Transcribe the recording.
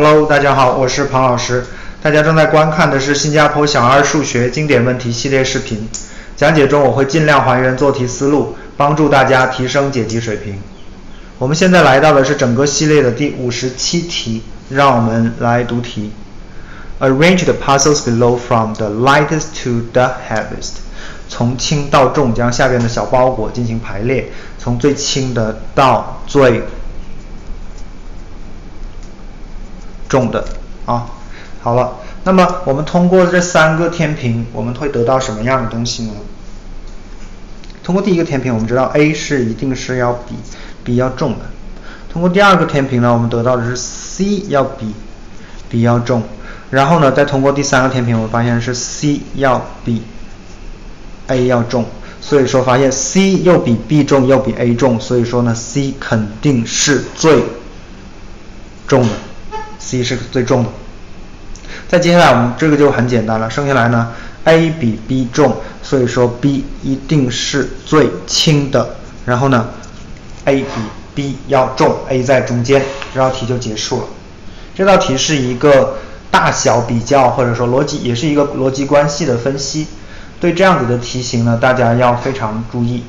Hello，大家好，我是庞老师。大家正在观看的是新加坡小二数学经典问题系列视频。讲解中我会尽量还原做题思路，帮助大家提升解题水平。我们现在来到的是整个系列的第五十七题，让我们来读题。Arrange the parcels below from the lightest to the heaviest。从轻到重，将下边的小包裹进行排列，从最轻的到最重的啊。好了，那么我们通过这三个天平，我们会得到什么样的东西呢？通过第一个天平，我们知道 A 是一定是要比 B 要重的。通过第二个天平呢，我们得到的是 C 要比 B 要重。然后呢，再通过第三个天平，我们发现是 C 要比 A 要重。所以说发现 C 又比 B 重又比 A 重，所以说呢，C 肯定是最重的，C 是最重的。再接下来我们这个就很简单了，剩下来呢，A 比 B 重，所以说 B 一定是最轻的。然后呢，A 比 B 要重，A 在中间，这道题就结束了。这道题是一个大小比较或者说逻辑，也是一个逻辑关系的分析。对这样子的题型呢，大家要非常注意。